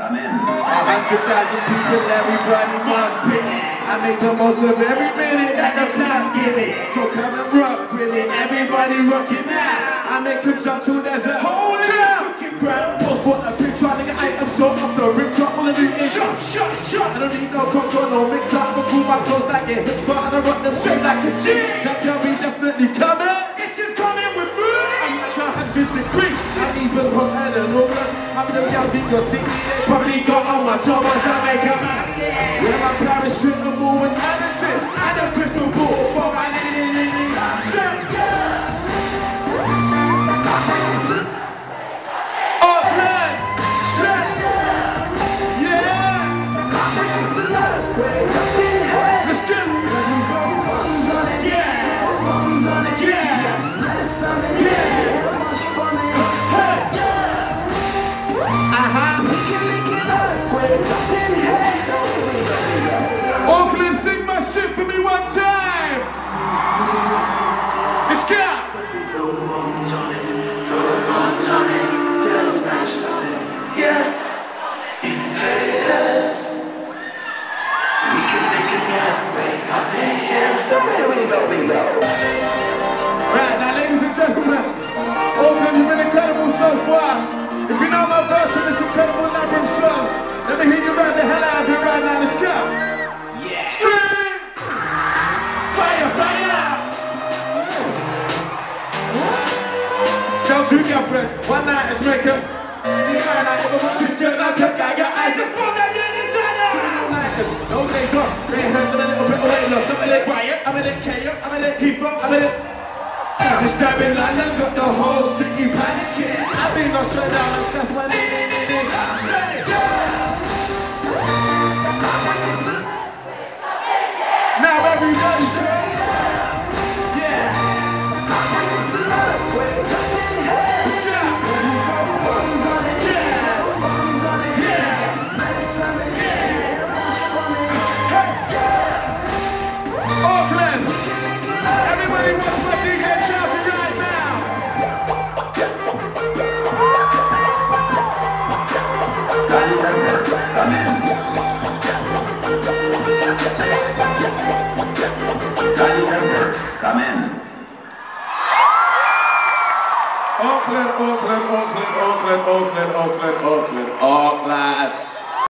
come in. A hundred thousand people, everybody must pay. I make the most of every minute that the class give me. So come and rock with it, everybody rocking now. I make them jump to there's a whole lot. Freaking grab, post for a picture, nigga. I am so off the truck. All I do is shot, shot, shot. I don't need no control, no mix up. I pull my clothes like a hip spot and I rock them straight like a G. That can be definitely coming. It's just coming with me. I'm like a hundred degrees. I'm even hotter than all. I'm the girls in your city. They probably got all my troubles. I make up. With Auckland, sing my shit for me one time! Let's go! Right, now ladies and gentlemen, Auckland, you've been incredible so far. If you know my version of this incredible Tell two girlfriends, one night is makeup. See my night, if I'm Christian, I cook, I got eyes just for that designer. Two no-nighters, no days off, grey hairs and a little bit of weight loss. I'm a little riot, I'm a little chaos, I'm a little T-Funk, I'm a little... Disturbing London, got the whole city panicking. I've been Nostradamus, that's my name! Now everybody Contender, come in. Auckland, Auckland, Auckland, Auckland, Auckland, Auckland, Auckland, Auckland.